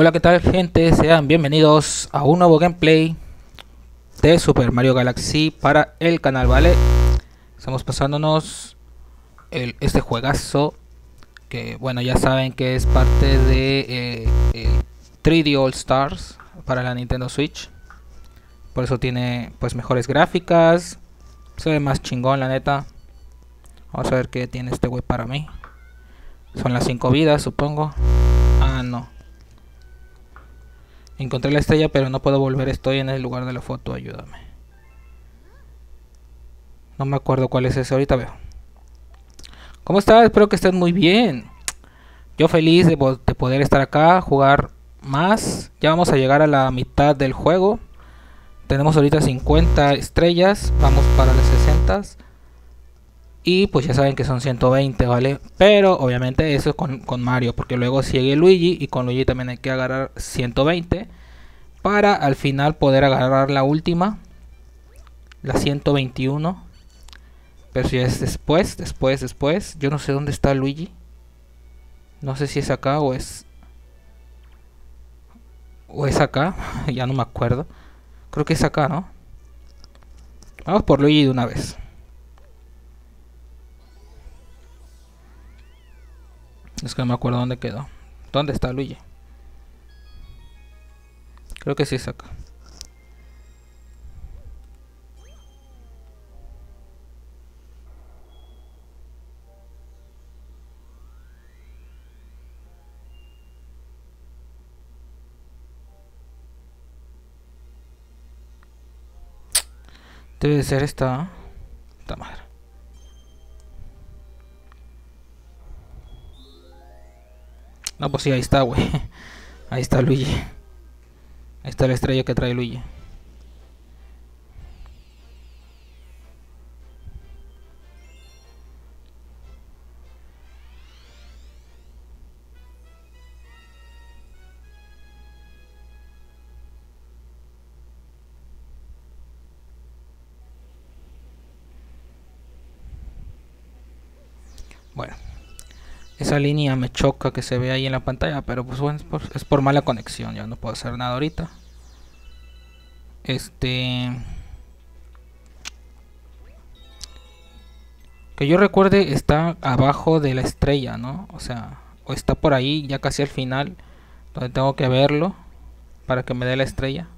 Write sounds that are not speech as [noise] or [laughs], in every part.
Hola, ¿qué tal gente? Sean bienvenidos a un nuevo gameplay de Super Mario Galaxy para el canal, ¿vale? Estamos pasándonos este juegazo que, bueno, ya saben que es parte de eh, 3D All Stars para la Nintendo Switch. Por eso tiene pues mejores gráficas, se ve más chingón la neta. Vamos a ver qué tiene este güey para mí. Son las 5 vidas, supongo. Encontré la estrella, pero no puedo volver. Estoy en el lugar de la foto. Ayúdame. No me acuerdo cuál es ese. Ahorita veo. ¿Cómo estás? Espero que estés muy bien. Yo feliz de, de, poder estar acá, jugar más. Ya vamos a llegar a la mitad del juego. Tenemos ahorita 50 estrellas. Vamos para las 60. Y pues ya saben que son 120, ¿vale? Pero obviamente eso es con, con, Mario, porque luego sigue Luigi y con Luigi también hay que agarrar 120 para al final poder agarrar la última, la 121. Pero si es después, después, después. Yo no sé dónde está Luigi. No sé si es acá o es... O es acá, [laughs] ya no me acuerdo. Creo que es acá, ¿no? Vamos por Luigi de una vez. Es que no me acuerdo dónde quedó. ¿Dónde está Luigi? Creo que sí es acá. Debe de ser esta. Esta madre. No, pues sí, ahí está, güey. [laughs] Ahí está Luigi. Ahí está la estrella que trae Luigi. Bueno. Esa línea me choca que se ve ahí en la pantalla, pero pues bueno, es por, es por mala conexión, ya no puedo hacer nada ahorita. Este... Que yo recuerde está abajo de la estrella, ¿no? O sea, o está por ahí ya casi al final, donde tengo que verlo para que me dé la estrella.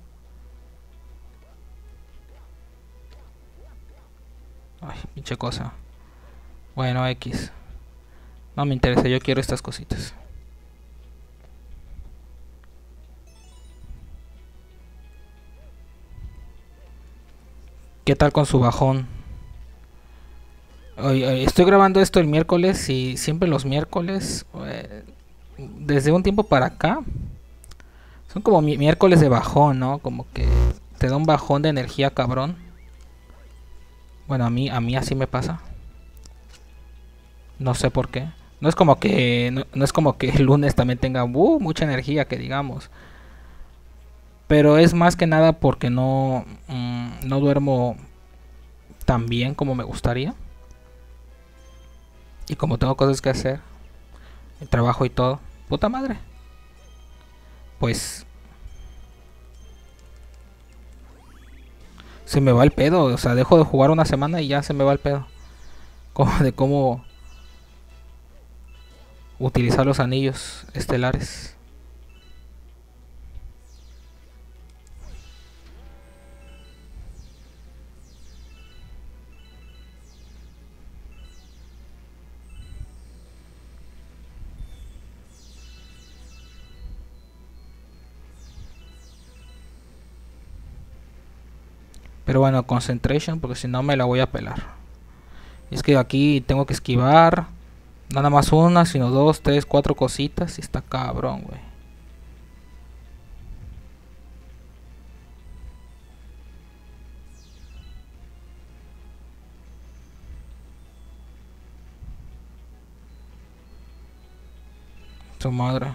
Ay, pinche cosa. Bueno, X. No me interesa, yo quiero estas cositas. ¿Qué tal con su bajón? estoy grabando esto el miércoles y siempre los miércoles, eh, desde un tiempo para acá, son como miércoles de bajón, ¿no? Como que te da un bajón de energía cabrón. Bueno, a mí, a mí así me pasa. No sé por qué. No es como que no, es como que el lunes también tenga uh, mucha energía, que digamos. Pero es más que nada porque no, mmm, no duermo tan bien como me gustaría. Y como tengo cosas que hacer, el trabajo y todo, puta madre. Pues se me va el pedo, o sea, dejo de jugar una semana y ya se me va el pedo. [laughs] Como de cómo utilizar los anillos estelares. Pero bueno, concentration, porque si no me la voy a pelar. Es que aquí tengo que esquivar. Nada más una, sino dos, tres, cuatro cositas. Y está cabrón, güey. Su madre.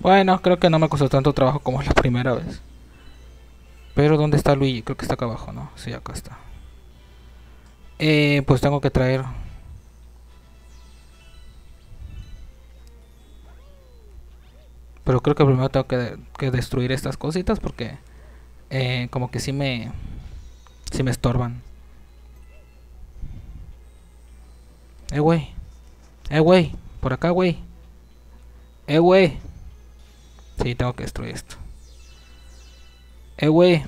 Bueno, creo que no me costó tanto trabajo como la primera vez. Pero ¿dónde está Luigi? Creo que está acá abajo, ¿no? Sí, acá está. Eh, pues tengo que traer... Pero creo que primero tengo que, destruir estas cositas porque... Eh, como que sí me... Sí me estorban. Eh, güey. Eh, güey. Por acá, güey. Eh, güey. Sí, tengo que destruir esto. Eh, güey.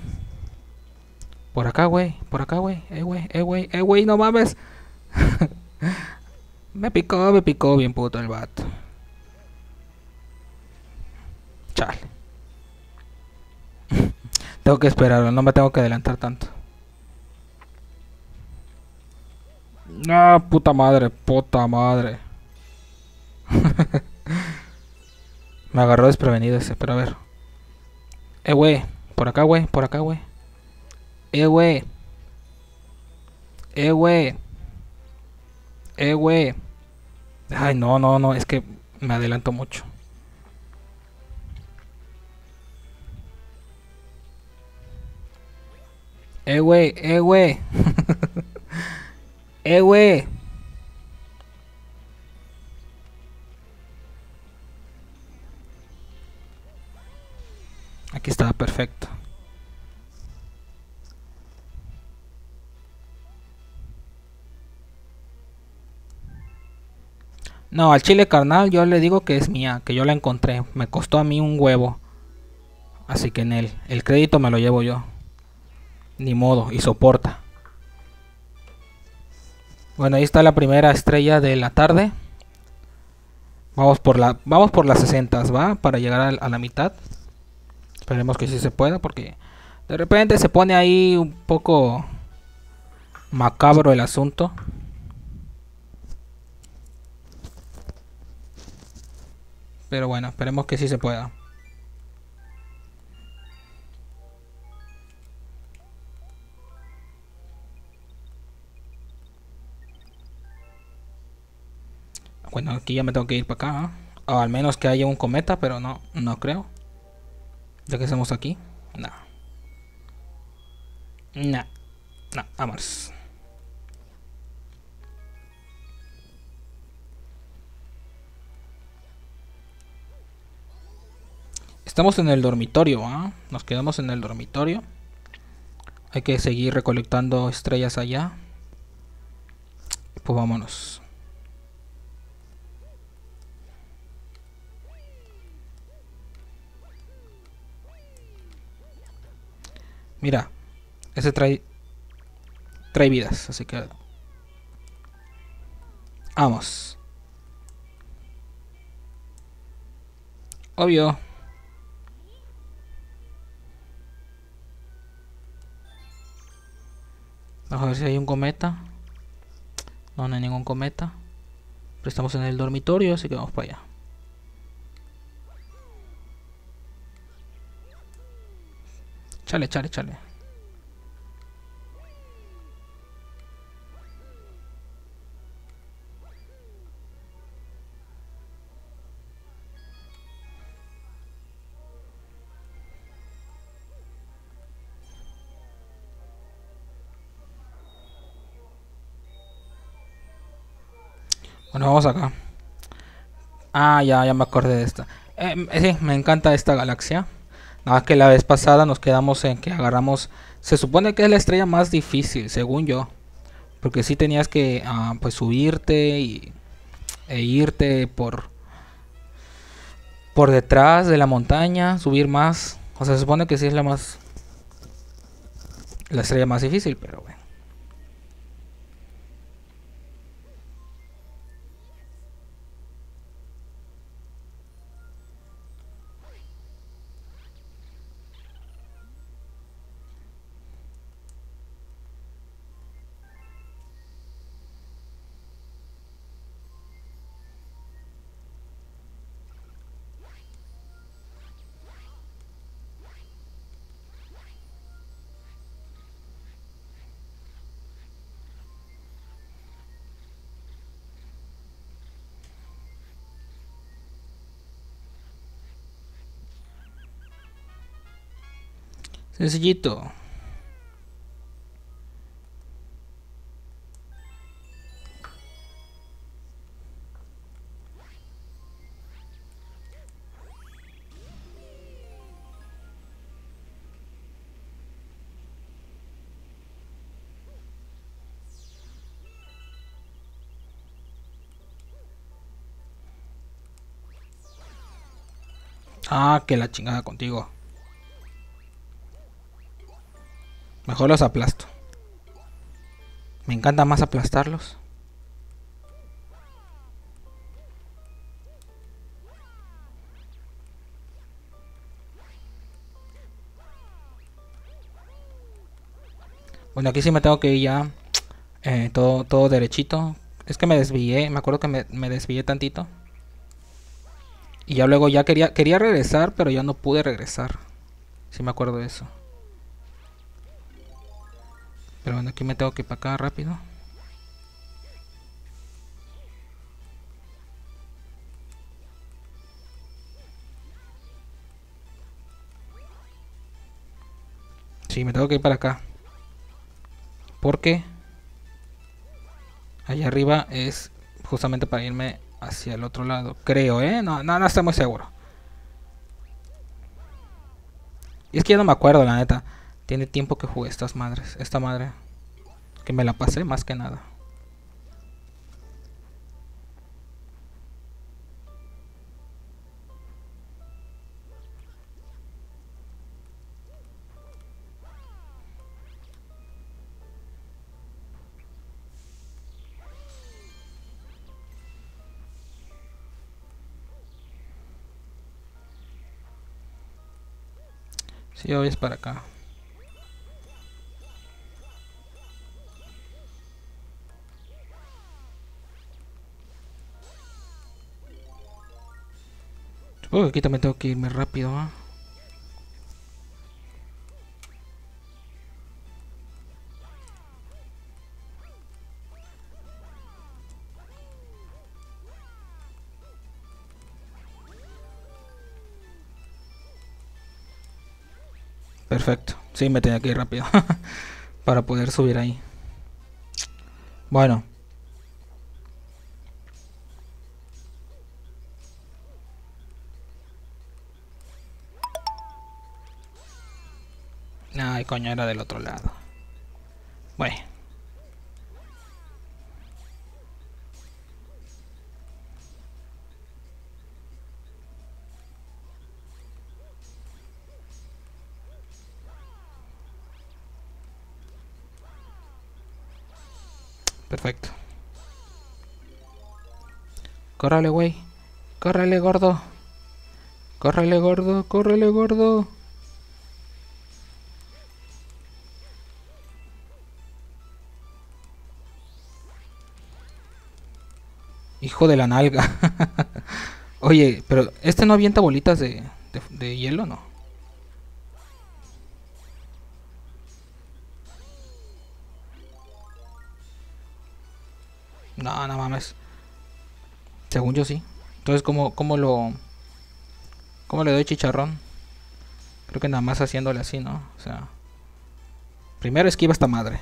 Por acá, güey. Por acá, güey. Eh, güey. Eh, güey. Eh, güey, no mames. [laughs] me picó, me picó bien puto el vato. Chale. [laughs] tengo que esperar, no me tengo que adelantar tanto. Ah, puta madre, puta madre. [laughs] Me agarró desprevenido ese, pero a ver. Eh, güey. Por acá, güey. Por acá, güey. Eh, güey. Eh, güey. Eh, güey. Ay, no, no, no. Es que me adelanto mucho. Eh, güey. Eh, güey. [laughs] eh, güey. Aquí estaba perfecto. No, al chile carnal yo le digo que es mía, que yo la encontré. Me costó a mí un huevo. Así que en él, el crédito me lo llevo yo. Ni modo, y soporta. Bueno, ahí está la primera estrella de la tarde. Vamos por la, vamos por las 60, ¿va? Para llegar a la mitad. Esperemos que sí se pueda porque de repente se pone ahí un poco macabro el asunto. Pero bueno, esperemos que sí se pueda. Bueno, aquí ya me tengo que ir para acá. O al menos que haya un cometa, pero no, no creo. Que estamos aquí. No. No. No, vamos. Estamos en el dormitorio, ¿ah? Nos quedamos en el dormitorio. Hay que seguir recolectando estrellas allá. Pues vámonos. Mira, ese trae trae vidas, así que vamos. Obvio. Vamos a ver si hay un cometa. No, no hay ningún cometa. Pero estamos en el dormitorio, así que vamos para allá. Chale, chale, chale. Bueno, vamos acá. Ah, ya, ya me acordé de esta. Eh, sí, me encanta esta galaxia. Nada que la vez pasada nos quedamos en que agarramos. Se supone que es la estrella más difícil, según yo. Porque si tenías que ah, pues subirte y, e irte por por detrás de la montaña, subir más. O sea, se supone que sí es la más la estrella más difícil, pero bueno. Sencillito. Ah, que la chingada contigo. Mejor los aplasto. Me encanta más aplastarlos. Bueno, aquí sí me tengo que ir ya eh, todo, todo derechito. Es que me desvié, me acuerdo que me, me desvié tantito. Y ya luego ya quería, quería regresar, pero ya no pude regresar. Si me acuerdo de eso. Pero bueno, aquí me tengo que ir para acá rápido. Sí, me tengo que ir para acá. Porque allá arriba es justamente para irme hacia el otro lado. Creo, ¿eh? No, no, no estoy muy seguro. Y es que ya no me acuerdo, la neta. Tiene tiempo que jugué estas madres. Esta madre. Que me la pasé más que nada. Si hoy es para acá. Que aquí también tengo que irme rápido, ¿ah? Perfecto. Sí, me tenía que ir rápido. [laughs] para poder subir ahí. Bueno. Ay, coño, era del otro lado. Bueno. Perfecto. Córrele, güey. Córrele, gordo. Córrele, gordo. Córrele, gordo. De la nalga. [laughs] Oye, pero este no avienta bolitas de, de, de hielo, ¿no? No, no mames. Según yo sí. Entonces, ¿cómo, cómo lo... ¿Cómo le doy chicharrón? Creo que nada más haciéndole así, ¿no? O sea... Primero esquiva esta madre.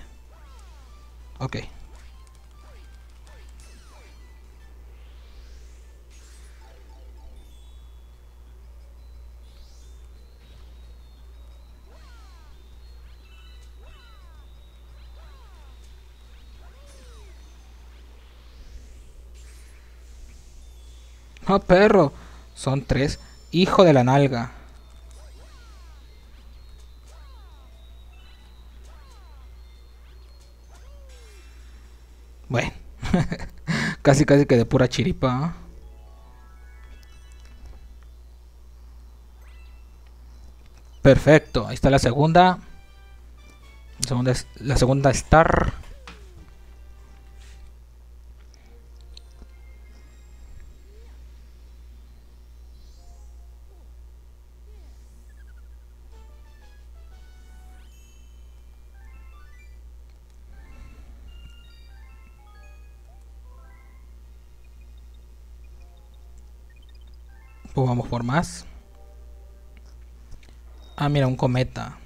Ok. Oh, perro. Son tres. Hijo de la nalga. Bueno. [laughs] casi, casi que de pura chiripa. Perfecto. Ahí está la segunda. La segunda, la segunda star. Vamos por más. Ah, mira, un cometa.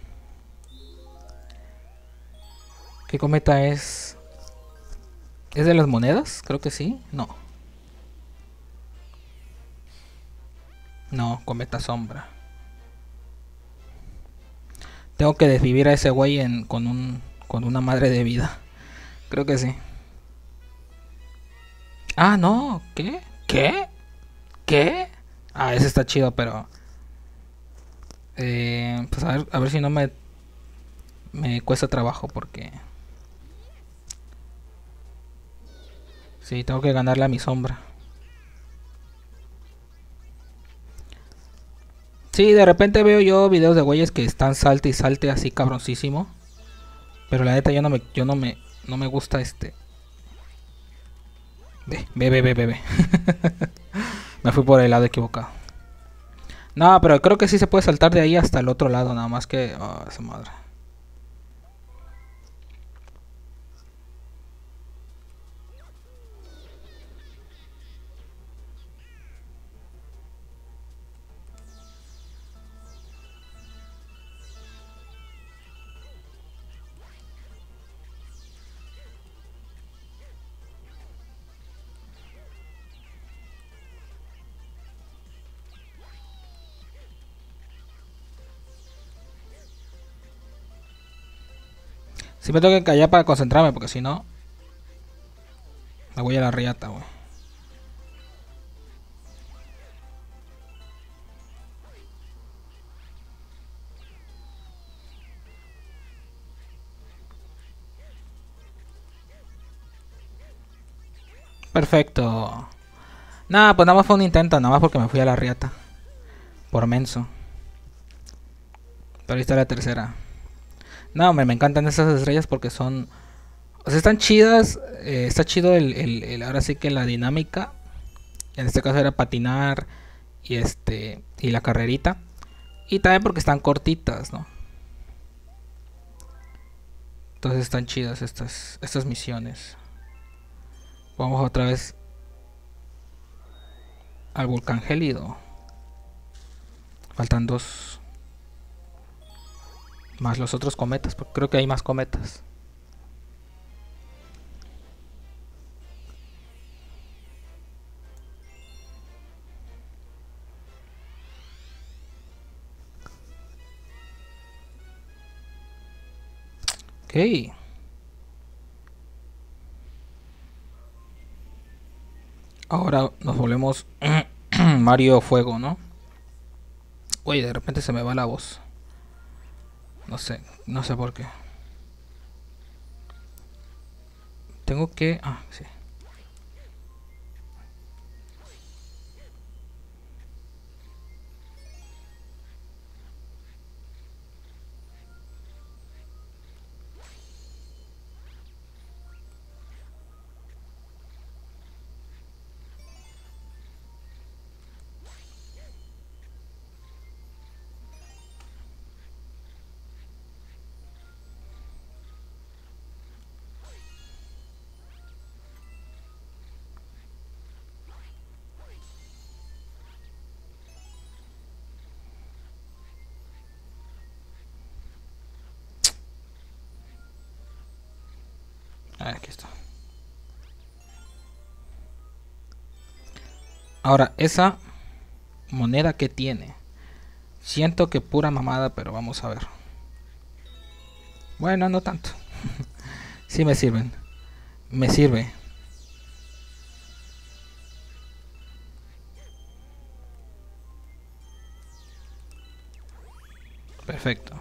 ¿Qué cometa es? ¿Es de las monedas? Creo que sí. No. No, cometa sombra. Tengo que desvivir a ese güey en, con, un, con una madre de vida. Creo que sí. Ah, no. ¿Qué? ¿Qué? ¿Qué? Ah, ese está chido, pero... Eh, pues a ver, a ver si no me... Me cuesta trabajo porque... Sí, tengo que ganarle a mi sombra. Sí, de repente veo yo videos de güeyes que están salte y salte así cabroncísimo. Pero la neta yo no me, yo no me, no me gusta este. Ve, ve, ve, ve. [laughs] me fui por el lado equivocado. No, pero creo que sí se puede saltar de ahí hasta el otro lado, nada más que... Oh, esa madre. Si me tengo que callar para concentrarme, porque si no... Me voy a la riata, güey. Perfecto. Nada, pues nada más fue un intento, nada más porque me fui a la riata. Por menso. Pero ahí está la tercera. No, me, encantan esas estrellas porque son... O sea, están chidas. Eh, está chido el, el, ahora sí que la dinámica. En este caso era patinar y este y la carrerita. Y también porque están cortitas, ¿no? Entonces están chidas estas, estas misiones. Vamos otra vez al volcán gélido. Faltan dos. Más los otros cometas, porque creo que hay más cometas. Ok. Ahora nos volvemos [clears throat] Mario Fuego, ¿no? Oye, de repente se me va la voz. No sé, no sé por qué. Tengo que... Ah, sí. Ahora, esa moneda que tiene. Siento que pura mamada, pero vamos a ver. Bueno, no tanto. [laughs] sí me sirven. Me sirve. Perfecto.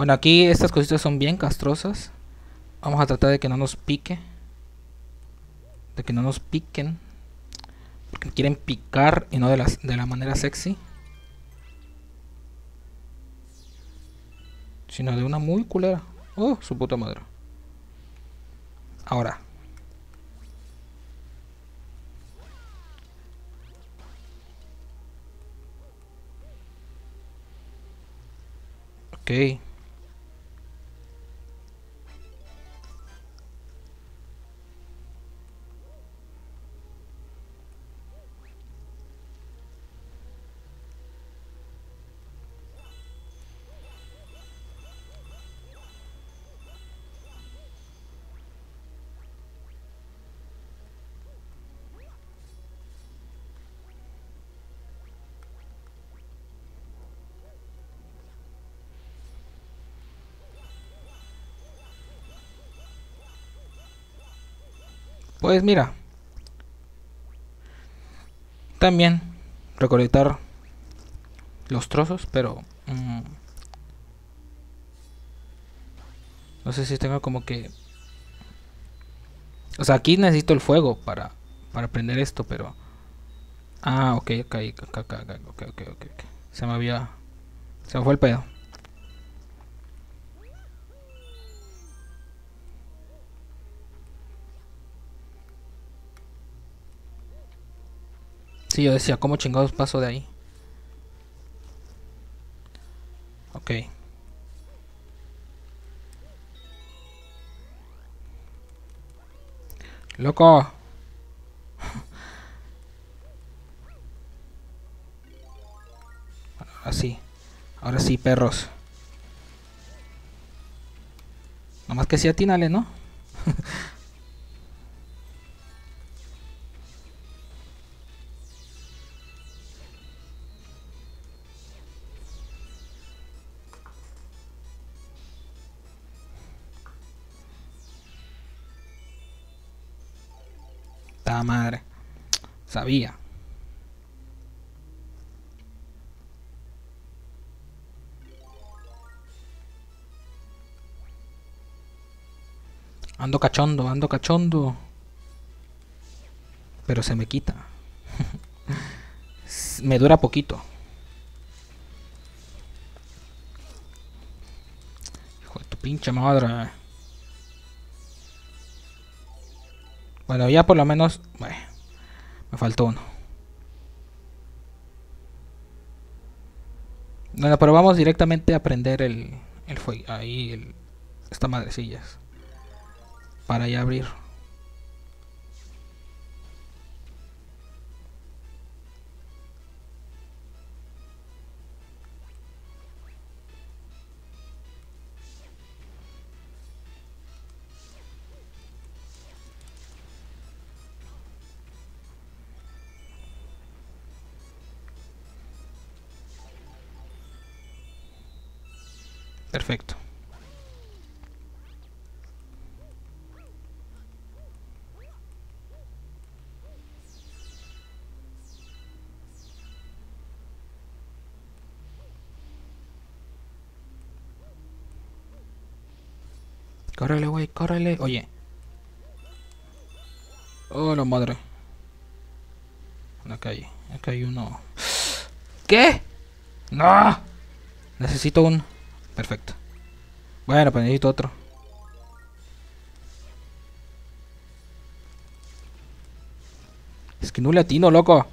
Bueno, aquí estas cositas son bien castrosas. Vamos a tratar de que no nos pique. De que no nos piquen. Porque quieren picar y no de, las, de la manera sexy. Sino de una muy culera. Oh, su puta madre. Ahora. Ok. Pues mira. También recolectar los trozos, pero... Mm, no sé si tengo como que... O sea, aquí necesito el fuego para, para prender esto, pero... Ah, ok, ok, ok, ok, ok, ok, ok. Se me había... Se me fue el pedo. Sí, yo decía, ¿cómo chingados paso de ahí? Ok. Loco. [laughs] Ahora sí. Ahora sí, perros. Nomás que sí atínale, ¿no? [laughs] madre. Sabía. Ando cachondo, ando cachondo. Pero se me quita. [laughs] me dura poquito. Hijo de tu pinche madre. Bueno, ya por lo menos... Bueno, me faltó uno. Bueno, pero vamos directamente a prender el, el fuego. Ahí, el, esta madrecillas. Para ya abrir. Córrele, güey, córrele. Oye. Oh, la madre. Acá hay, acá hay uno. ¿Qué? No. Necesito un... Perfecto. Bueno, pues necesito otro. Es que no le atino, loco.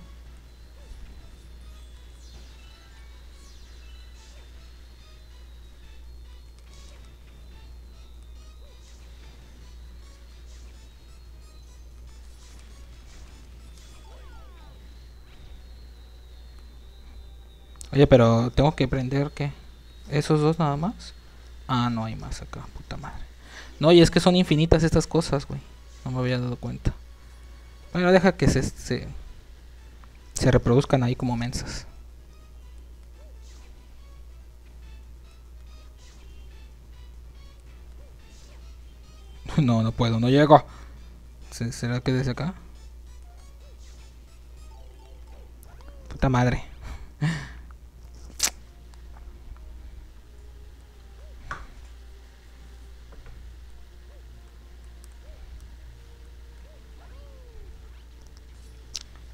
Oye, pero tengo que prender qué? ¿Esos dos nada más? Ah, no hay más acá, puta madre. No, y es que son infinitas estas cosas, güey. No me había dado cuenta. Bueno, deja que se, se, se reproduzcan ahí como mensas. [laughs] No, no puedo, no llego. ¿Será que desde acá? Puta madre. [laughs]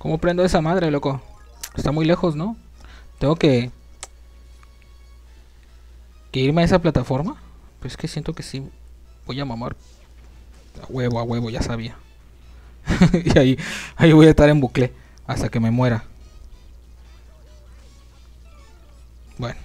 ¿Cómo prendo esa madre, loco? Está muy lejos, ¿no? Tengo que... Que irme a esa plataforma. Pues es que siento que sí. Voy a mamar. A huevo, a huevo, ya sabía. [laughs] y ahí, ahí voy a estar en bucle. Hasta que me muera. Bueno.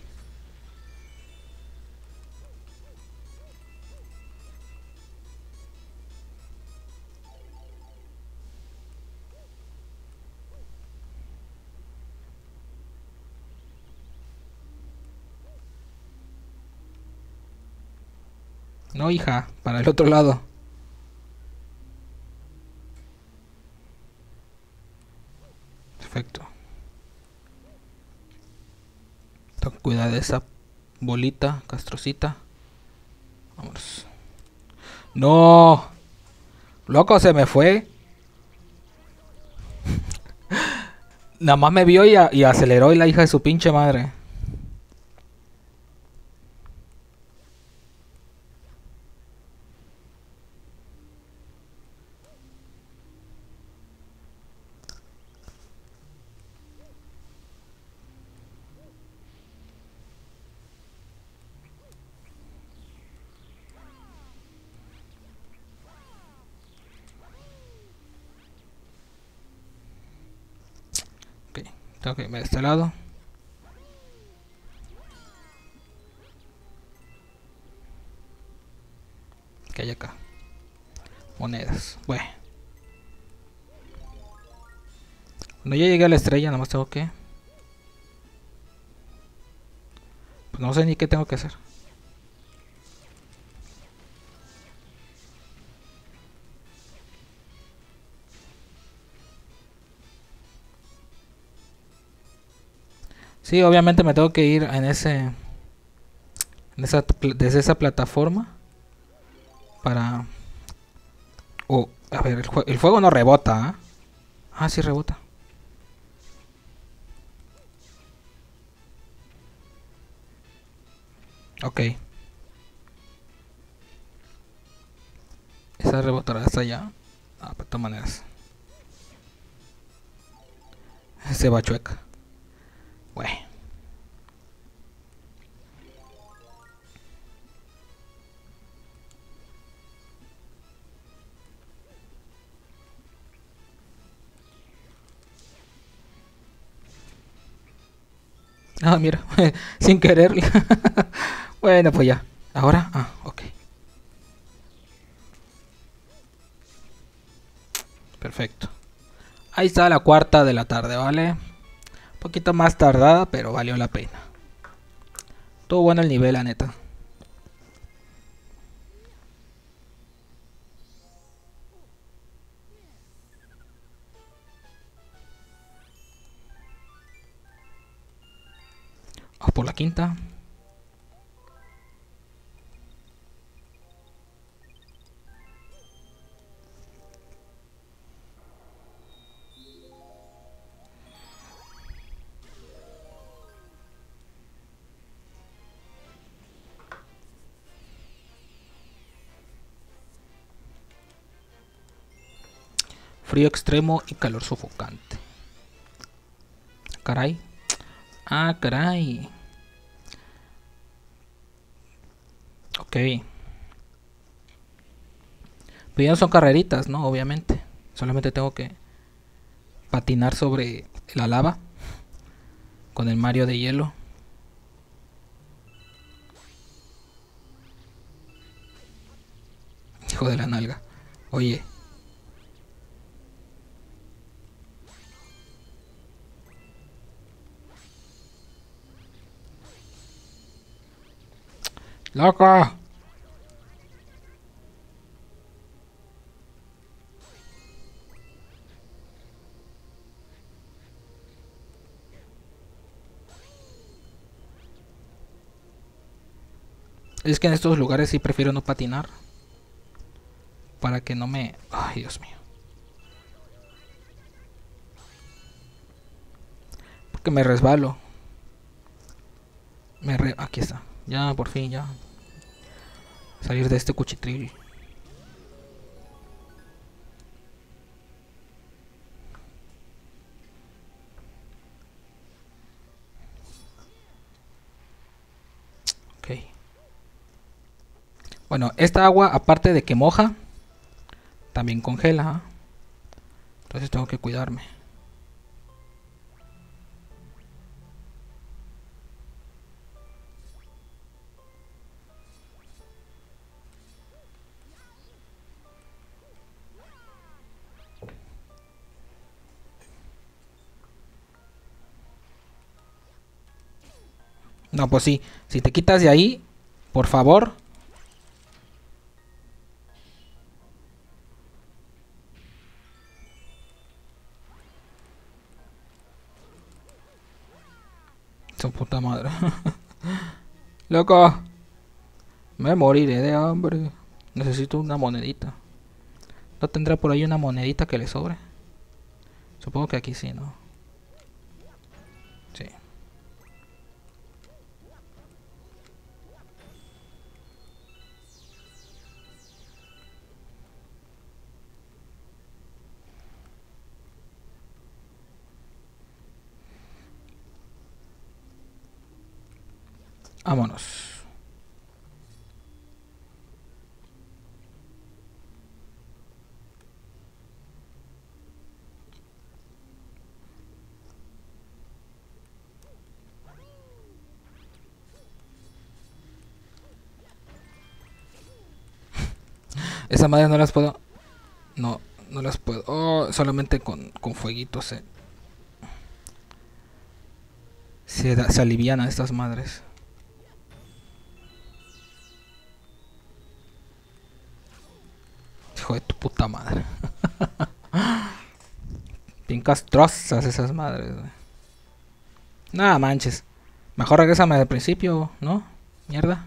No, hija, para el otro lado. Perfecto. Ten cuidado de esa bolita, castrocita. Vámonos. ¡No! Loco, se me fue. [laughs] Nada más me vio y, y aceleró y la hija de su pinche madre. Que irme de este lado. ¿Qué hay acá? Monedas. Bueno. Cuando ya llegué a la estrella, nada más tengo que... Pues no sé ni qué tengo que hacer. Sí, obviamente me tengo que ir en ese... En esa, desde esa plataforma. Para... Oh, a ver, el, el fuego no rebota, ¿ah? Ah, sí rebota. Ok. Esa rebotará hasta allá. Ah, de todas maneras. Se va chueca. Ah, mira, [laughs] sin querer. [laughs] bueno, pues ya. Ahora, ah, ok. Perfecto. Ahí está la cuarta de la tarde, ¿vale? Poquito más tardada, pero valió la pena. Todo bueno el nivel, la neta. Por la quinta. Frío extremo y calor sofocante. Caray. Ah, caray. Ok. Pero ya no son carreritas, ¿no? Obviamente. Solamente tengo que patinar sobre la lava. Con el Mario de hielo. Hijo de la nalga. Oye. ¡Loco! Es que en estos lugares sí prefiero no patinar. Para que no me... Ay, Dios mío. Porque me resbalo. Me re... Aquí está. Ya, por fin, ya. Salir de este cuchitril. Ok. Bueno, esta agua, aparte de que moja, también congela. Entonces tengo que cuidarme. No, pues sí. Si te quitas de ahí, por favor. Su puta madre. [laughs] Loco. Me moriré de hambre. Necesito una monedita. ¿No tendrá por ahí una monedita que le sobre? Supongo que aquí sí, ¿no? Vámonos. [laughs] Esa madre no las puedo. No, no las puedo. Oh, solamente con, con fueguitos. Eh. Se, da, se alivian a estas madres. De tu puta madre. [laughs] Bien castrosas esas madres. Nada manches. Mejor regresame al principio, ¿no? Mierda.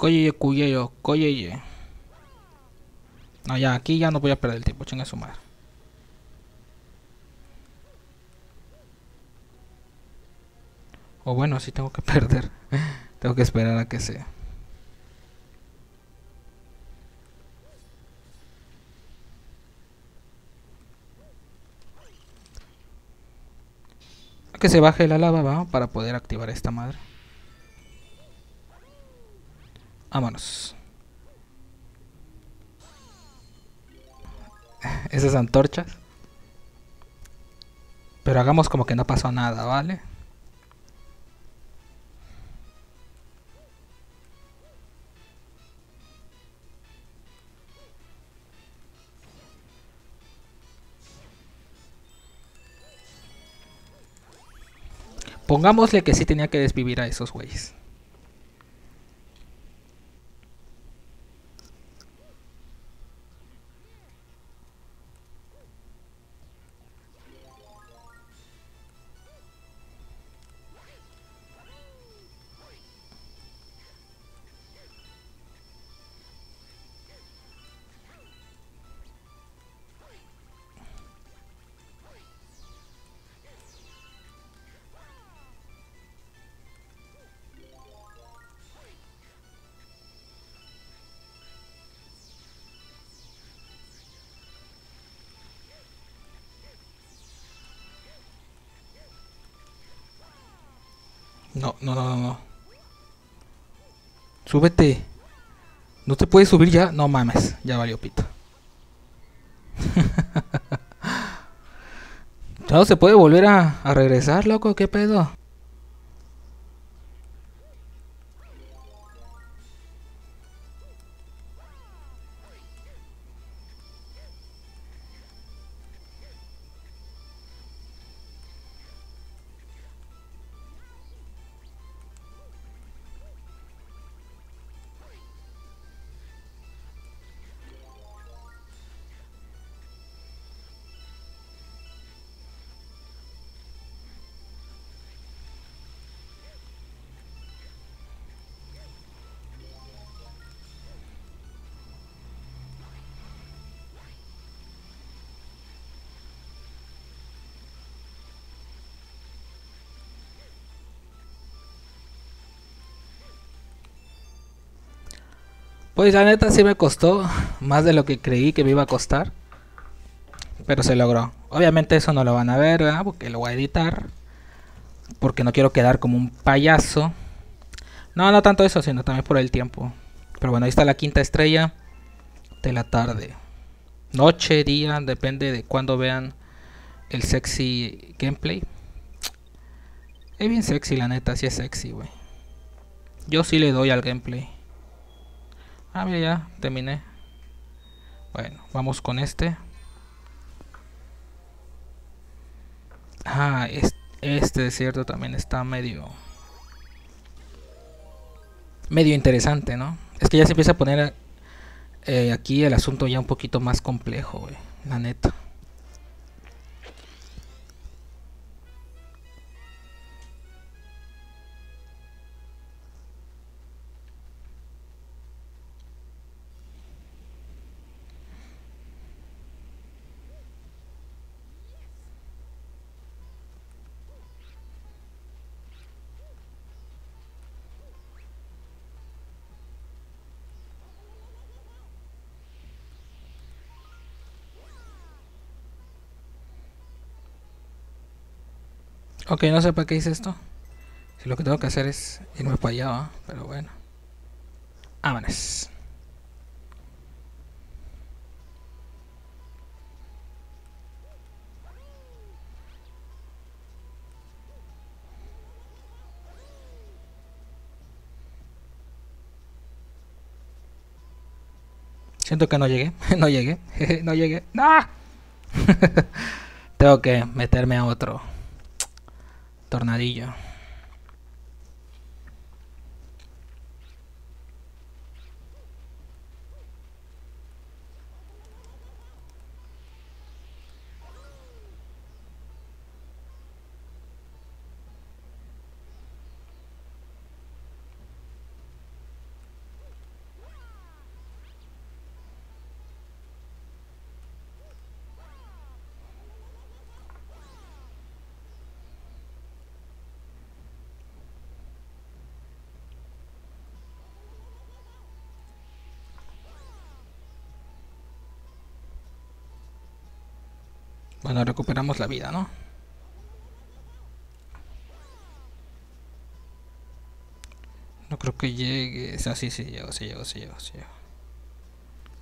Coyeye, cuyeyo, coyeye. No, ya, aquí ya no voy a perder el tiempo, chinga su madre. O bueno, sí tengo que [laughs] perder. tengo que esperar a que sea. que se baje la lava, ¿va? Para poder activar esta madre. Vámonos. Esas antorchas. Pero hagamos como que no pasó nada, ¿vale? Pongámosle que sí tenía que desvivir a esos güeyes. Súbete. ¿No te puedes subir ya? No mames, ya valió pito. [laughs] ¿No se puede volver a, a regresar, loco? ¿Qué pedo? Pues la neta sí me costó más de lo que creí que me iba a costar. Pero se logró. Obviamente eso no lo van a ver, ¿verdad? Porque lo voy a editar. Porque no quiero quedar como un payaso. No, no tanto eso, sino también por el tiempo. Pero bueno, ahí está la quinta estrella de la tarde. Noche, día, depende de cuando vean el sexy gameplay. Es bien sexy, la neta, sí es sexy, güey. Yo sí le doy al gameplay. Ah, mira, ya terminé. Bueno, vamos con este. Ah, este, desierto también está medio... medio interesante, ¿no? Es que ya se empieza a poner eh, aquí el asunto ya un poquito más complejo, la neta. Ok, no sé para qué hice esto. Si lo que tengo que hacer es irme para allá, pero bueno. Vámonos. Siento que no llegué, [laughs] no llegué, [laughs] no llegué. ¡No! [laughs] Tengo que meterme a otro tornadillo. Bueno, recuperamos la vida, ¿no? No creo que llegue. Ah, sí, sí, llegó, sí, llegó, sí, llegó, sí, llegó.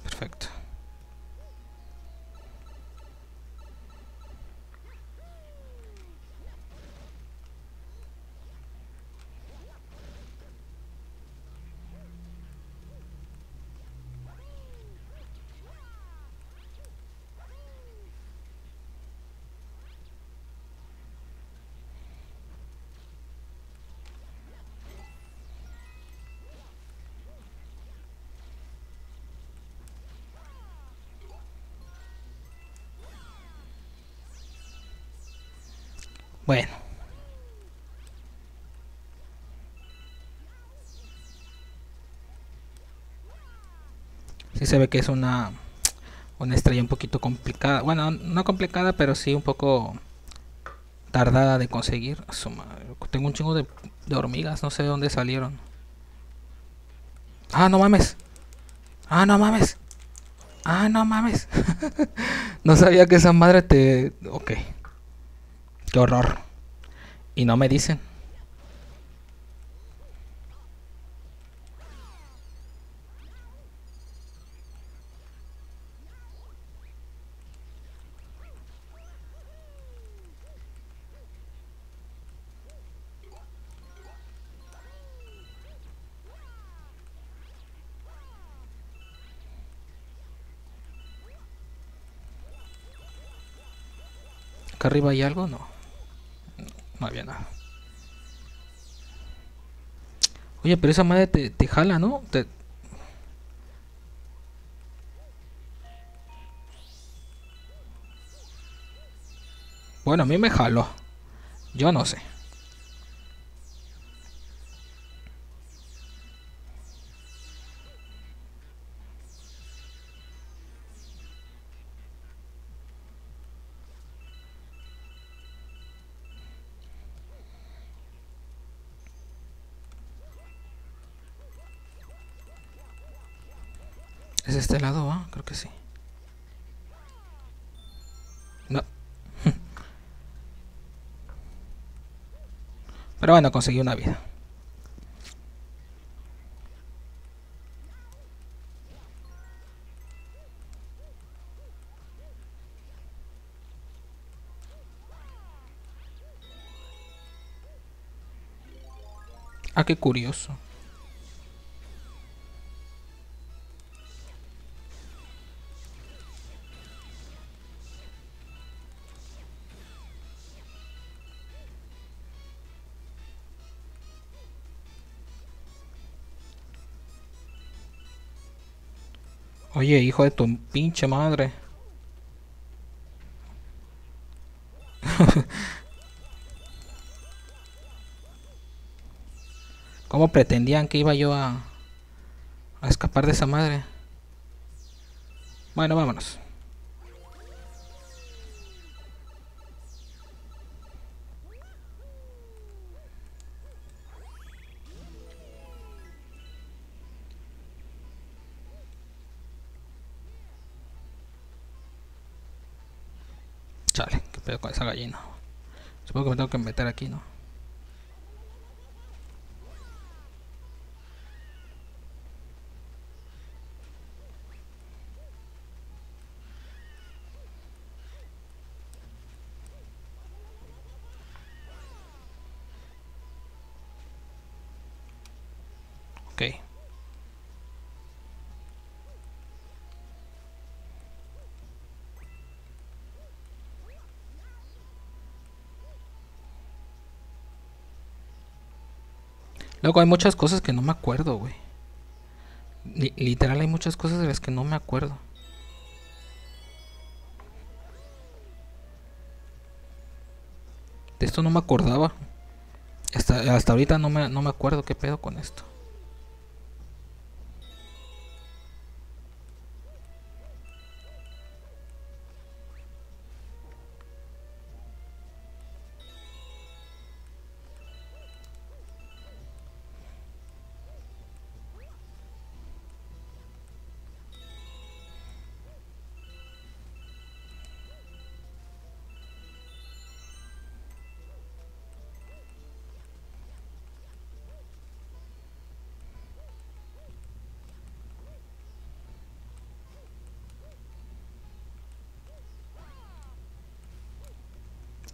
Perfecto. Bueno. Sí se ve que es una una estrella un poquito complicada. Bueno, no complicada, pero sí un poco tardada de conseguir. Tengo un chingo de, de hormigas, no sé de dónde salieron. Ah, no mames. Ah, no mames. Ah, no mames. [laughs] no sabía que esa madre te... Ok. Qué horror. Y no me dicen. Acá arriba hay algo, no. No había nada. Oye, pero esa madre te, te jala, ¿no? Te... Bueno, a mí me jaló. Yo no sé. Este lado, ah? Creo que sí. No. [laughs] Pero bueno, conseguí una vida. Ah, qué curioso. Oye, hijo de tu pinche madre. [laughs] ¿Cómo pretendían que iba yo a, a escapar de esa madre? Bueno, vámonos. Supongo que me tengo que meter aquí, ¿no? Ok. Luego hay muchas cosas que no me acuerdo, güey. Li- literal hay muchas cosas de las que no me acuerdo. De esto no me acordaba. Hasta, hasta ahorita no me, no me acuerdo qué pedo con esto.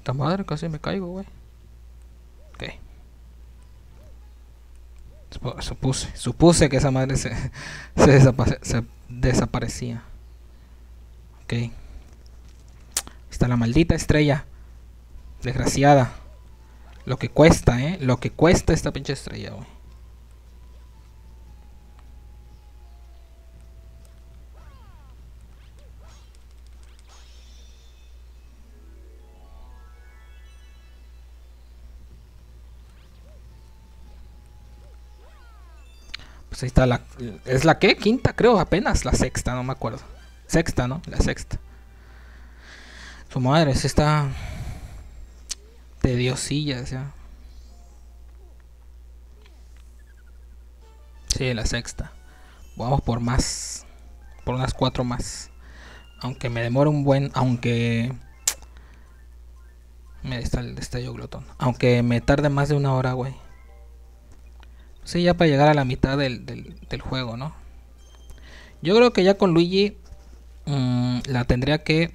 Esta madre casi me caigo, güey. Ok. Supuse, supuse que esa madre se, [laughs] se, se desaparecía. Ok. Está la maldita estrella. Desgraciada. Lo que cuesta, eh. Lo que cuesta esta pinche estrella, güey. Está la. ¿Es la qué? Quinta, creo, apenas. La sexta, no me acuerdo. Sexta, ¿no? La sexta. Su madre, sí está. Tediosilla, sea. Sí, la sexta. Vamos por más. Por unas cuatro más. Aunque me demore un buen. Aunque. [tsk] Me está el destello glotón. Aunque me tarde más de una hora, güey. Sí, ya para llegar a la mitad del, del, juego, ¿no? Yo creo que ya con Luigi mm, la tendría que...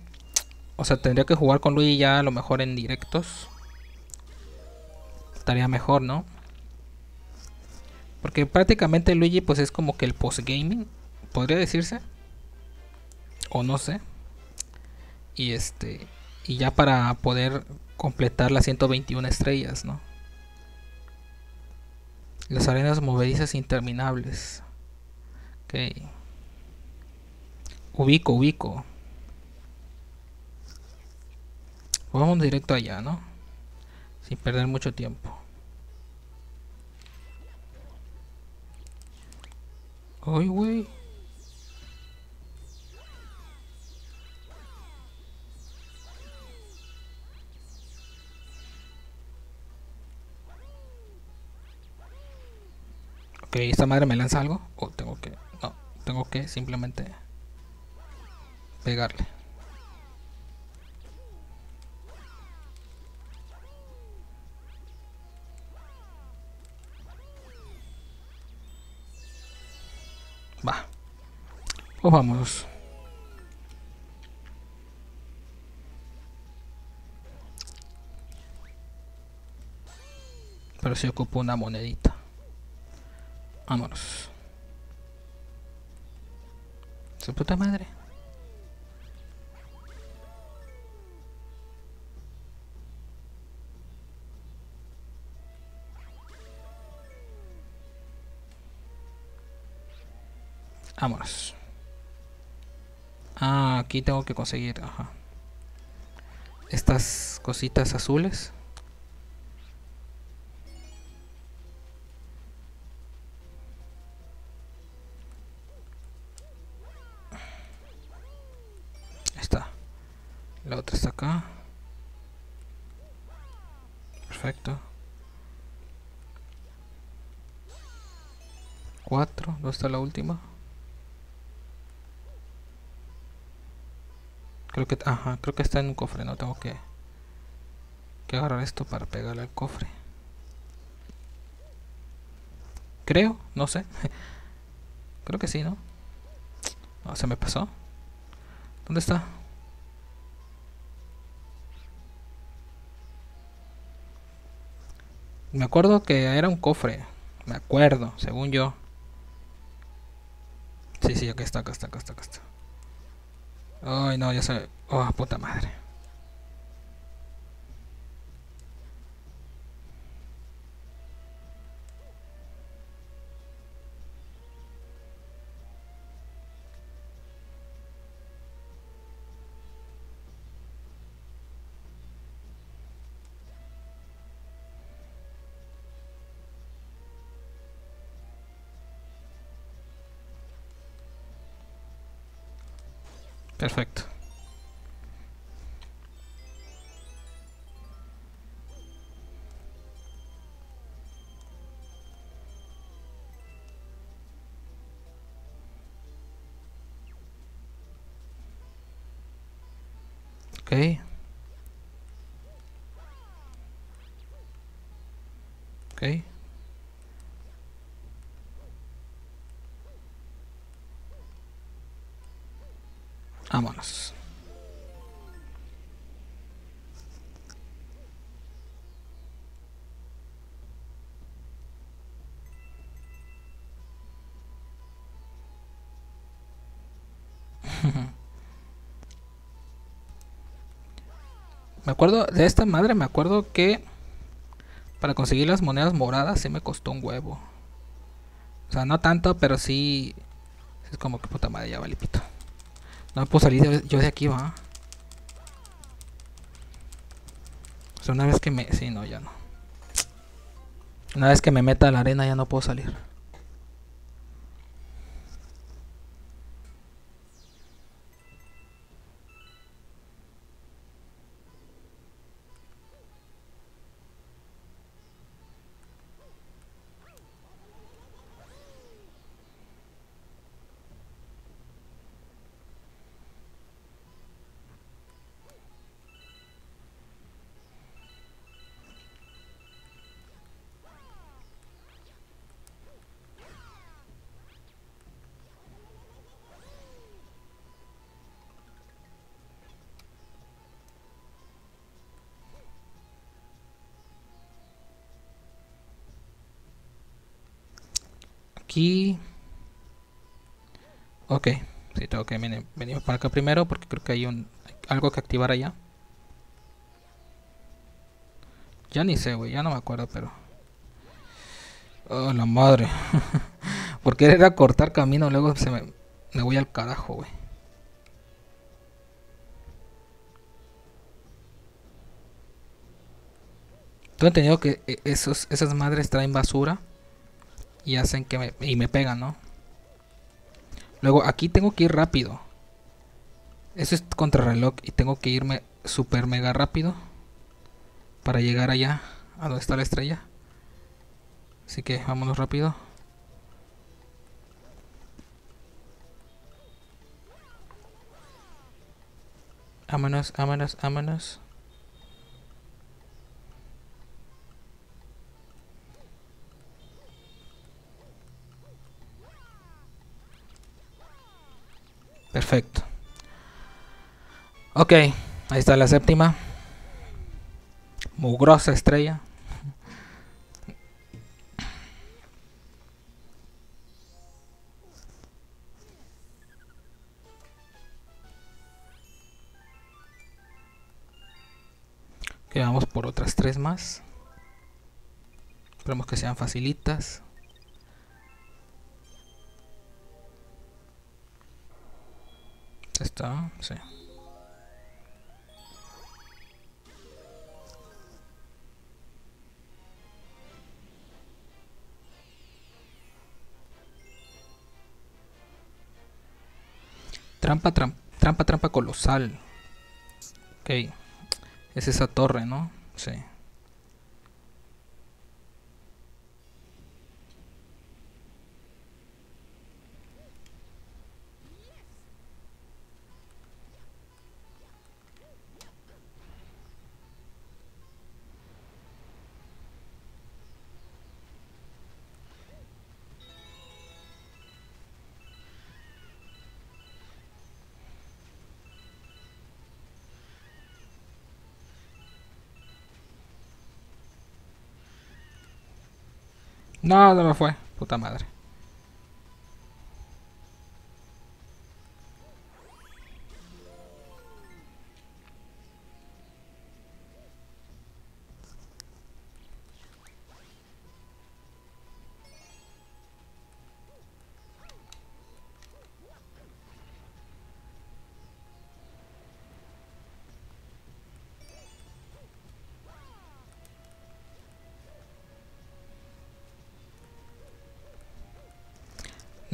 O sea, tendría que jugar con Luigi ya a lo mejor en directos. Estaría mejor, ¿no? Porque prácticamente Luigi pues es como que el postgaming, podría decirse. O no sé. Y este... Y ya para poder completar las 121 estrellas, ¿no? Las arenas movedizas interminables. Ok. Ubico, ubico. Vamos directo allá, ¿no? Sin perder mucho tiempo. Ay, güey. Ok, ¿esta madre me lanza algo? ¿O tengo que...? No, tengo que simplemente pegarle. Va. Pues vamos. Pero si ocupo una monedita. Vámonos. Su puta madre. Vámonos. Ah, aquí tengo que conseguir, ajá. Estas cositas azules. La otra está acá. Perfecto. Cuatro. ¿Dónde está la última? Creo que, ajá, creo que está en un cofre, no tengo que, que agarrar esto para pegarle al cofre. Creo, no sé. [laughs] creo que sí, ¿no? No, se me pasó. ¿Dónde está? Me acuerdo que era un cofre. Me acuerdo, según yo. Sí, sí, acá está, acá está, acá está, acá está. Ay, no, ya se... Oh, puta madre. Perfecto. Vámonos. [laughs] me acuerdo de esta madre, me acuerdo que para conseguir las monedas moradas sí me costó un huevo. O sea, no tanto, pero sí es como que puta madre ya vale pito. No puedo salir yo de aquí, va. O sea, una vez que me... Sí, no, ya no. Una vez que me meta a la arena ya no puedo salir. aquí. Ok, sí, tengo que venir, para acá primero porque creo que hay un algo que activar allá. Ya ni sé, güey, ya no me acuerdo, pero... Oh, la madre. [laughs] porque era cortar camino, luego se me, me voy al carajo, güey. Tengo entendido que eh, esos, esas madres traen basura y hacen que me, y me pegan, ¿no? Luego aquí tengo que ir rápido. Eso es contrarreloj y tengo que irme super mega rápido para llegar allá a donde está la estrella. Así que vámonos rápido. Vámonos, vámonos, vámonos. Perfecto. Ok, ahí está la séptima. Mugrosa estrella. Ok, vamos por otras tres más. Esperemos que sean facilitas. Está, sí. Trampa, trampa, trampa, trampa colosal. Ok. Es esa torre, ¿no? Sí. No, no me fue. Puta madre.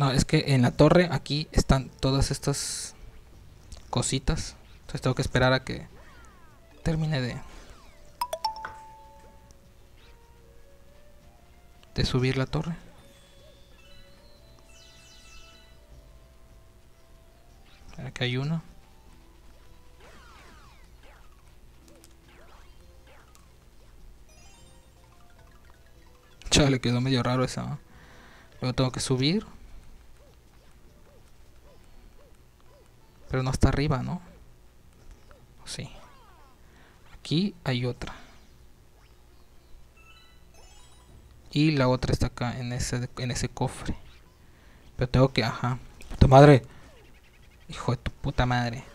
No, es que en la torre aquí están todas estas cositas. Entonces tengo que esperar a que termine de... De subir la torre. Aquí hay uno. le quedó medio raro esa. Luego tengo que subir. Pero no está arriba, ¿no? Sí. Aquí hay otra. Y la otra está acá en ese, en ese cofre. Pero tengo que... Ajá. Puta madre. Hijo de tu puta madre.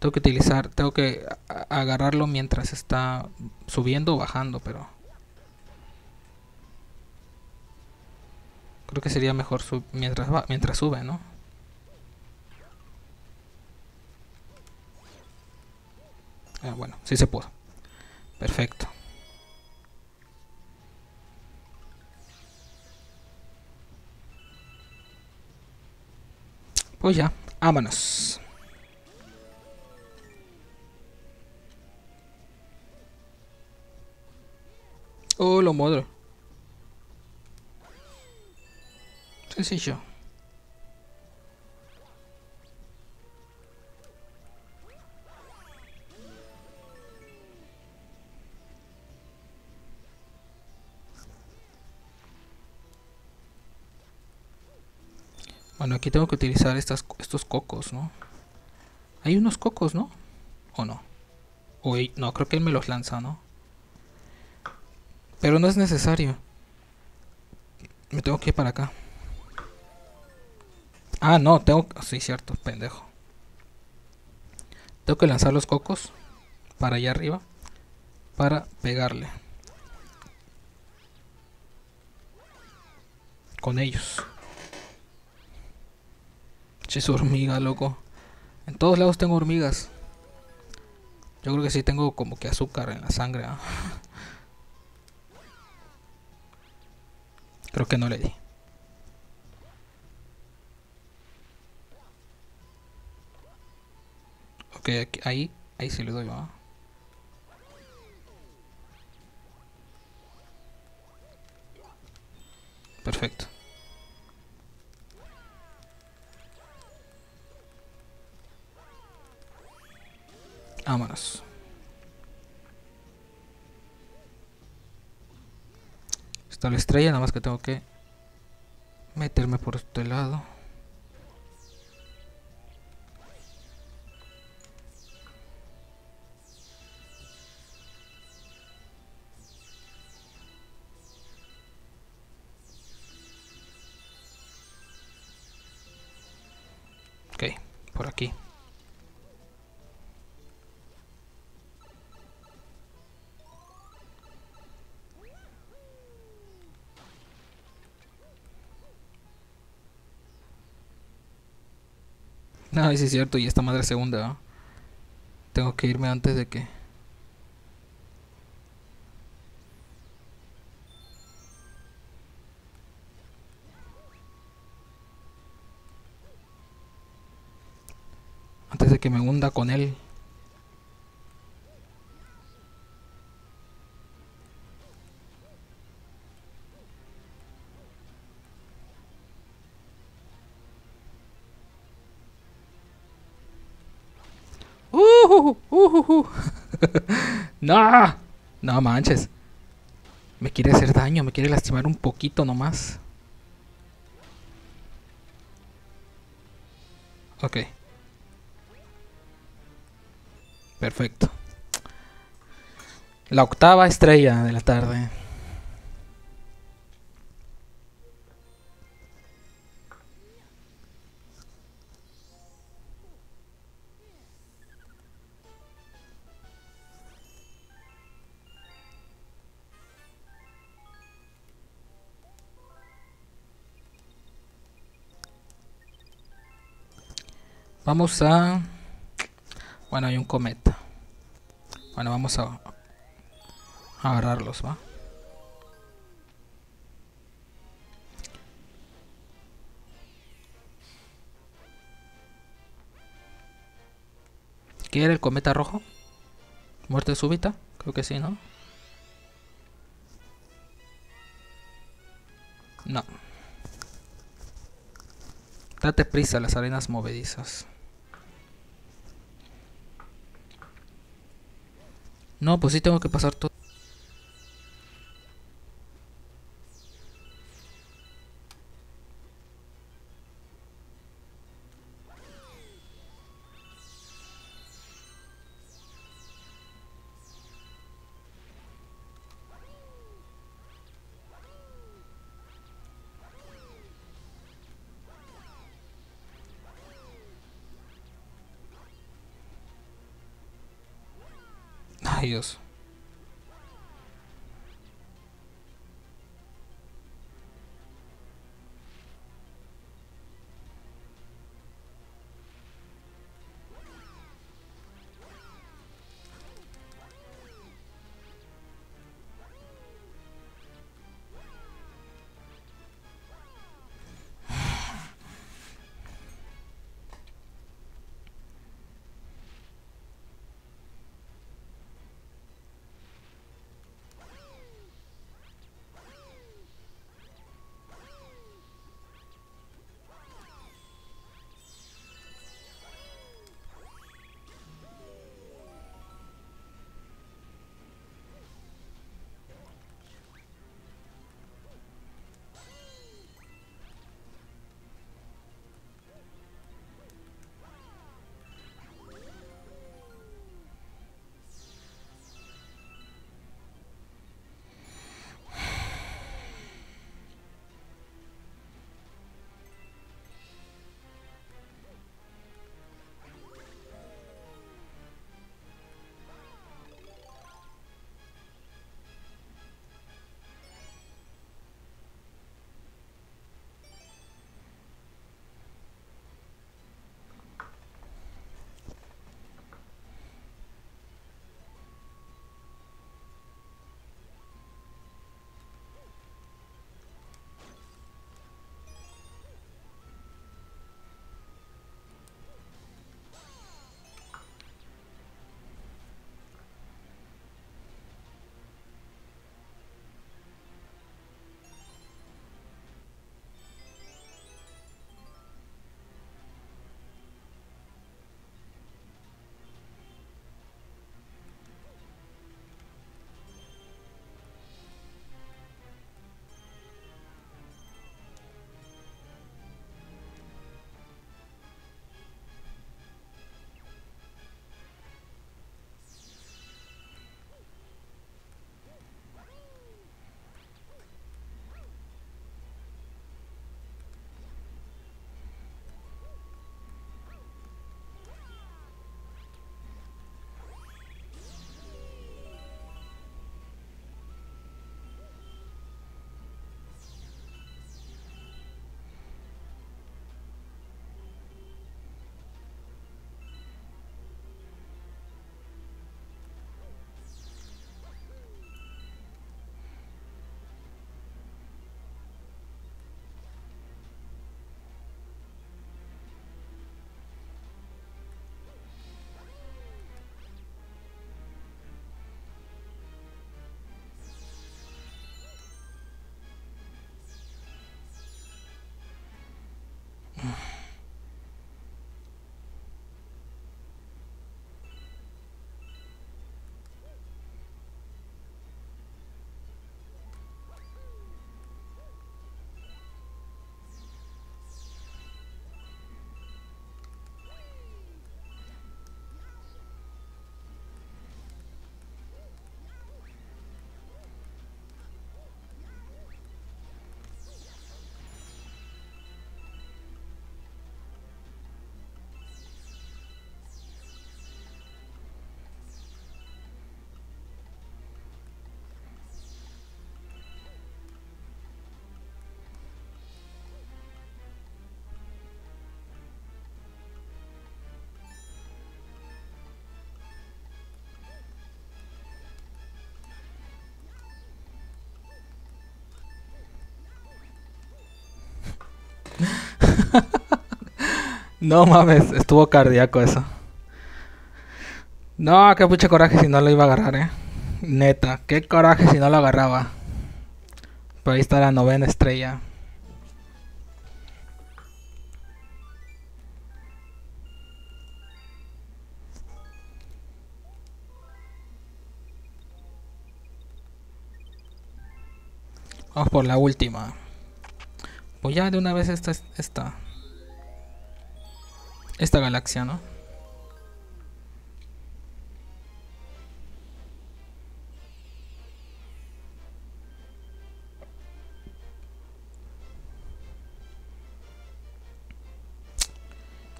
Tengo que utilizar... Tengo que agarrarlo mientras está subiendo o bajando, pero... Creo que sería mejor mientras va, mientras sube, ¿no? Ah, bueno, sí se pudo. Perfecto. Pues ya, vámonos. Oh, lo madre. Sencillo. Bueno, aquí tengo que utilizar estas, estos cocos, ¿no? Hay unos cocos, ¿no? ¿O no? O no, creo que él me los lanza, ¿no? Pero no es necesario. Me tengo que ir para acá. Ah, no, tengo... Sí, cierto, pendejo. Tengo que lanzar los cocos para allá arriba para pegarle. Con ellos. Che, hormiga, loco. En todos lados tengo hormigas. Yo creo que sí tengo como que azúcar en la sangre. [laughs] Creo que no le di. Ok, ahí, ahí sí le doy, va. Perfecto. Vámonos. Está la estrella, nada más que tengo que meterme por este lado. aquí. No, sí es cierto, y esta madre segunda. Tengo que irme antes de que... no, no manches. Me quiere hacer daño, me quiere lastimar un poquito nomás. Ok. Perfecto. La octava estrella de la tarde. Vamos a... Bueno, hay un cometa. Bueno, vamos a, agarrarlos, ¿va? ¿Qué era el cometa rojo? ¿Muerte súbita? Creo que sí, ¿no? No. Date prisa, las arenas movedizas. No, pues sí tengo que pasar todo. Ay, No mames, estuvo cardíaco eso. No, qué pucha coraje si no lo iba a agarrar, eh. Neta, qué coraje si no lo agarraba. Pero ahí está la novena estrella. Vamos por la última. Pues ya de una vez esta esta esta galaxia, ¿no?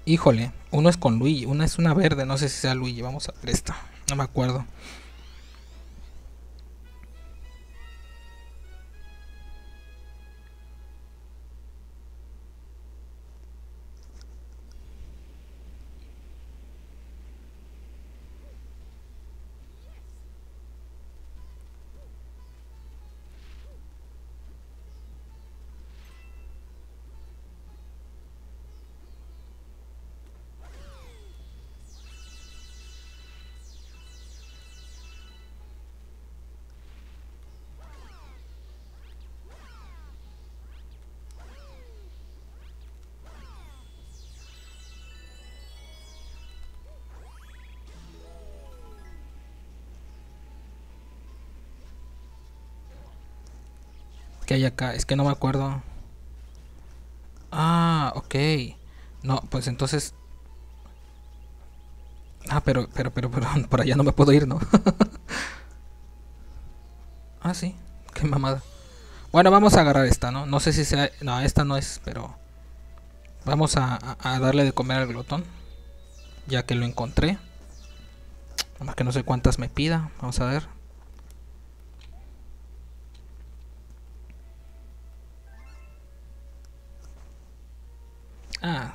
Híjole, uno es con Luigi, una es una verde, no sé si sea Luigi, vamos a ver esta, no me acuerdo. ¿Qué hay acá? Es que no me acuerdo. Ah, ok. No, pues entonces... Ah, pero, pero, pero, pero, [laughs] por allá no me puedo ir, ¿no? [laughs] ah, sí. Qué mamada. Bueno, vamos a agarrar esta, ¿no? No sé si sea... No, esta no es, pero... Vamos a, a darle de comer al glotón. Ya que lo encontré. Nada más que no sé cuántas me pida. Vamos a ver.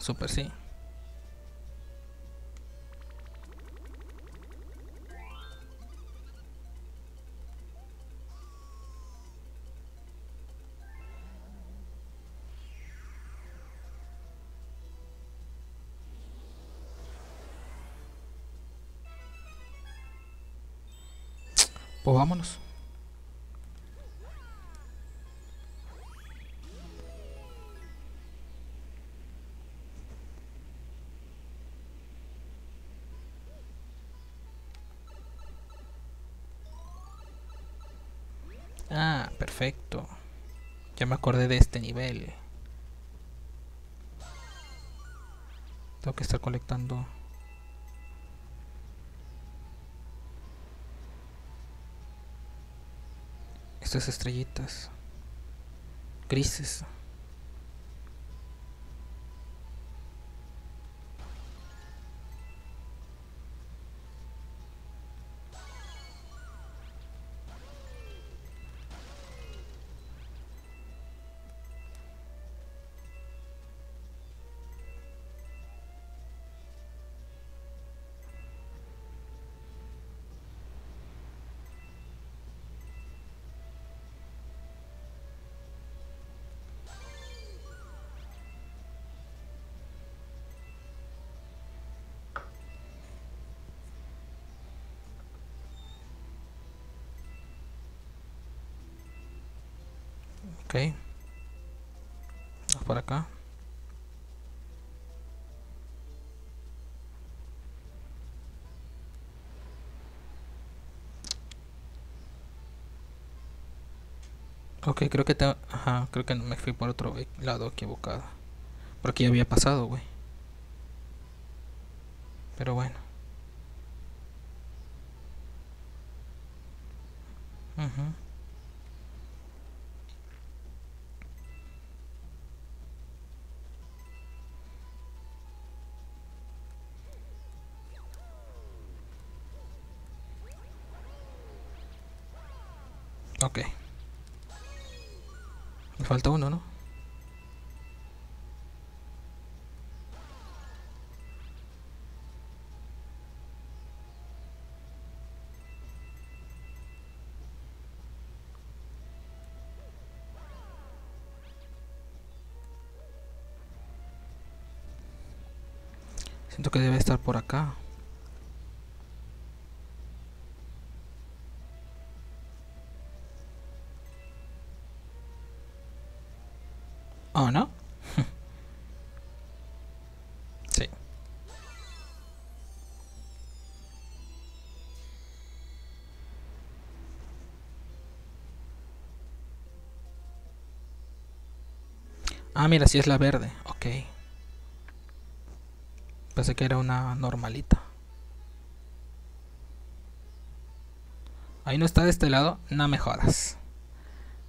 Super sí. Pues vámonos. Perfecto. Ya me acordé de este nivel. Tengo que estar colectando. Estas estrellitas. Grises. Ok. Vamos por acá. Ok, creo que te... Ajá, creo que me fui por otro lado equivocado. Por aquí ya había pasado, güey. Pero bueno. Falta uno, ¿no? Siento que debe estar por acá. ¿Oh, no? [laughs] sí. Ah, mira, si es la verde. Ok. Pensé que era una normalita. Ahí no está de este lado. No me jodas.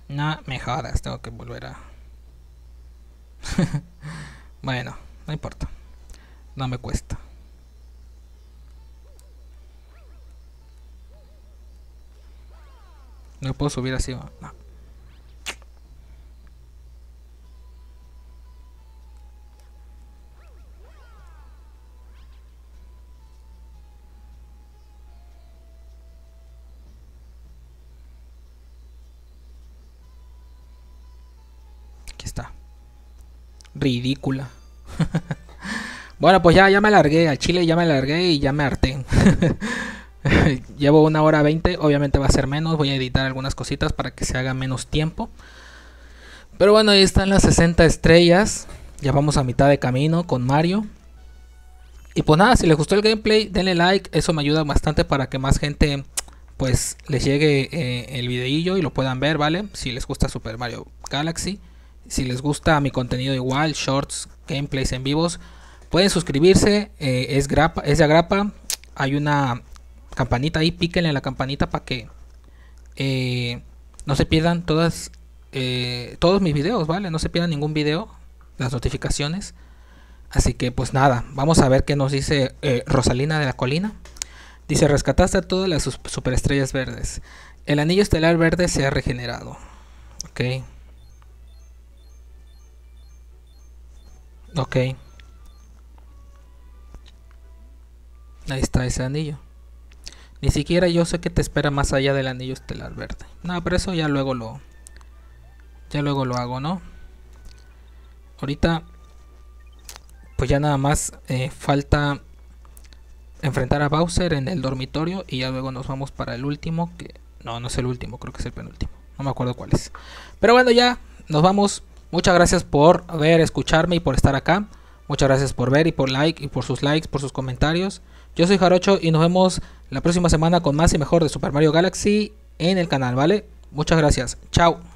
No me jodas. Tengo que volver a... [laughs] bueno, no importa. No me cuesta. No puedo subir así. No. Ridícula. [laughs] bueno, pues ya, ya me alargué. Al chile ya me alargué y ya me harté. [laughs] Llevo una hora 20. Obviamente va a ser menos. Voy a editar algunas cositas para que se haga menos tiempo. Pero bueno, ahí están las 60 estrellas. Ya vamos a mitad de camino con Mario. Y pues nada, si les gustó el gameplay, denle like. Eso me ayuda bastante para que más gente pues les llegue eh, el videillo y lo puedan ver, ¿vale? Si les gusta Super Mario Galaxy. Si les gusta mi contenido igual, shorts, gameplays en vivos, pueden suscribirse. Eh, es, grapa, es de grapa. Hay una campanita ahí, píquenle a la campanita para que eh, no se pierdan todas eh, todos mis videos, ¿vale? No se pierdan ningún video, las notificaciones. Así que pues nada, vamos a ver qué nos dice Rosalina de la Colina. Dice, rescataste a todas las superestrellas verdes. El anillo estelar verde se ha regenerado. Ok. Ok. Ahí está ese anillo. Ni siquiera yo sé que te espera más allá del anillo estelar verde. No, pero eso ya luego lo... Ya luego lo hago, ¿no? Ahorita... Pues ya nada más eh, falta enfrentar a Bowser en el dormitorio y ya luego nos vamos para el último, que no, no es el último, creo que es el penúltimo. No me acuerdo cuál es. Pero bueno, ya nos vamos. Muchas gracias por ver, escucharme y por estar acá. Muchas gracias por ver y por like y por sus likes, por sus comentarios. Yo soy Jarocho y nos vemos la próxima semana con más y mejor de Super Mario Galaxy en el canal, ¿vale? Muchas gracias. Chao.